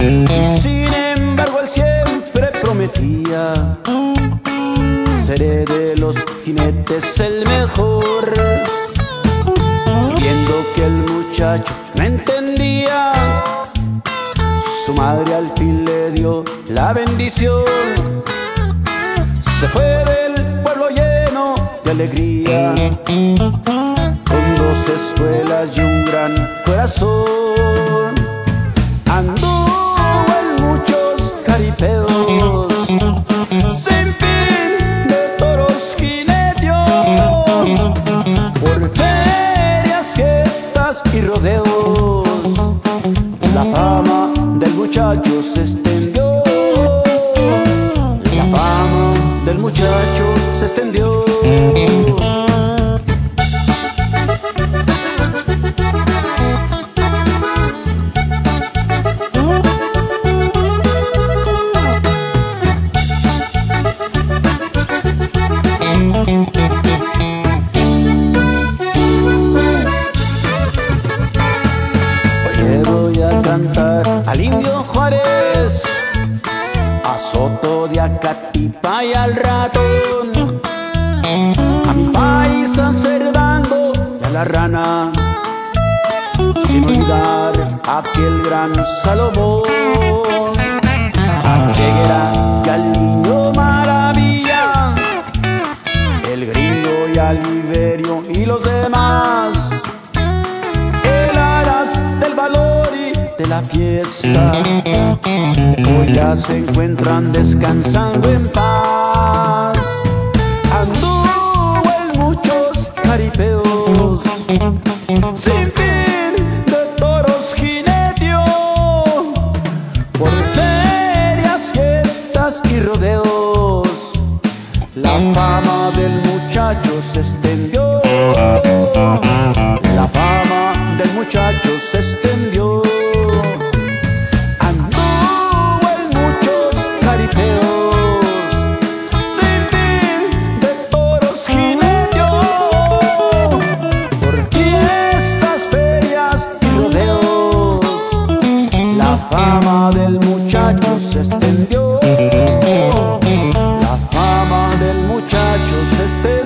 Y sin embargo él siempre prometía, seré de los jinetes el mejor. Y viendo que el muchacho no entendía, su madre al fin le dio la bendición. Se fue del pueblo lleno de alegría dos escuelas y un gran corazón. Anduvo en muchos caripeos, sin fin de toros jineteó, por ferias, fiestas y rodeos. La fama del muchacho se extendió, la fama del muchacho se extendió. A Soto de Acatipa y al ratón, a mi paisa Cervando y a la rana, sin olvidar aquel gran Salomón, a Cheguera y niño Maravilla, el gringo y al Liberio y los demás de la fiesta. Hoy ya se encuentran descansando en paz. Anduvo en muchos caripeos, sin fin de toros jineteó, por ferias, fiestas y rodeos. La fama del muchacho se extendió. La fama del muchacho se extendió. Fama del muchacho se extendió. La fama del muchacho se extendió.